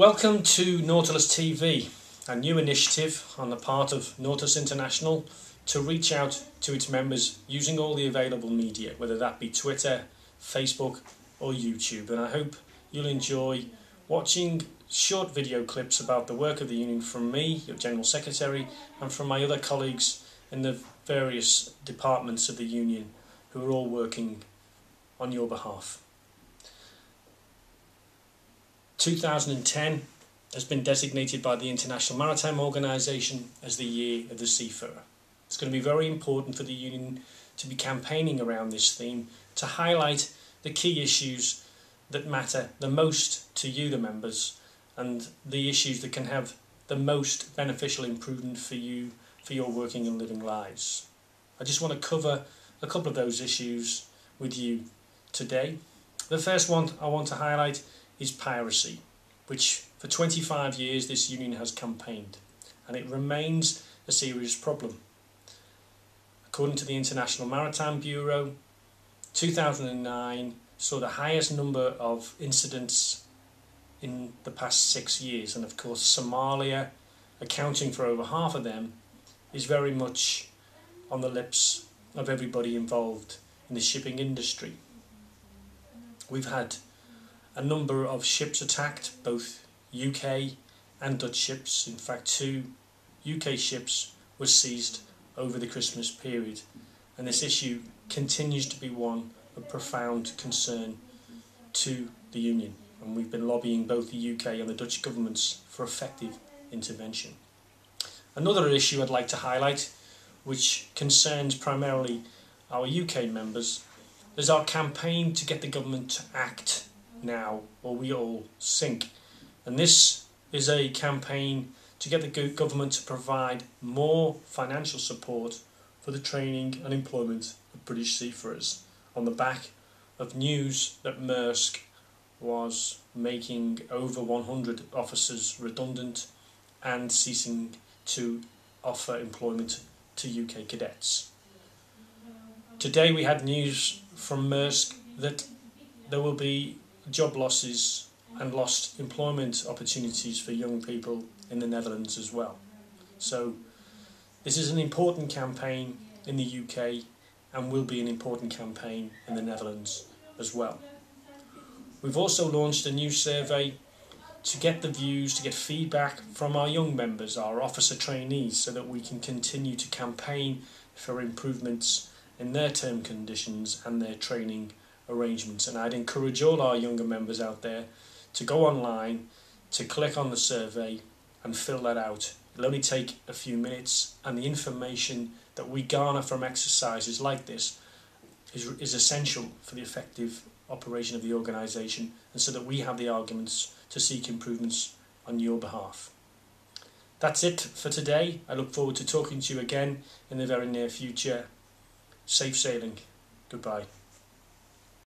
Welcome to Nautilus TV, a new initiative on the part of Nautilus International to reach out to its members using all the available media, whether that be Twitter, Facebook, or YouTube. And I hope you'll enjoy watching short video clips about the work of the Union from me, your General Secretary, and from my other colleagues in the various departments of the Union who are all working on your behalf. 2010 has been designated by the International Maritime Organization as the Year of the Seafarer. It's going to be very important for the Union to be campaigning around this theme to highlight the key issues that matter the most to you, the members, and the issues that can have the most beneficial improvement for you for your working and living lives. I just want to cover a couple of those issues with you today. The first one I want to highlight is piracy, which for 25 years this union has campaigned, and it remains a serious problem. According to the International Maritime Bureau, 2009 saw the highest number of incidents in the past six years, and of course, Somalia, accounting for over half of them, is very much on the lips of everybody involved in the shipping industry. We've had a number of ships attacked, both UK and Dutch ships. In fact, two UK ships were seized over the Christmas period, and this issue continues to be one of profound concern to the Union. And we've been lobbying both the UK and the Dutch governments for effective intervention. Another issue I'd like to highlight, which concerns primarily our UK members, is our campaign to get the government to act now or we all sink. And this is a campaign to get the government to provide more financial support for the training and employment of British seafarers on the back of news that Maersk was making over 100 officers redundant and ceasing to offer employment to UK cadets. Today we had news from Maersk that there will be job losses and lost employment opportunities for young people in the Netherlands as well. So this is an important campaign in the UK and will be an important campaign in the Netherlands as well. We've also launched a new survey to get the views, to get feedback from our young members, our officer trainees, so that we can continue to campaign for improvements in their term conditions and their training arrangements. And I'd encourage all our younger members out there to go online, to click on the survey and fill that out. It'll only take a few minutes, and the information that we garner from exercises like this is, is essential for the effective operation of the organisation, and so that we have the arguments to seek improvements on your behalf. That's it for today. I look forward to talking to you again in the very near future. Safe sailing. Goodbye.